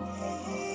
Música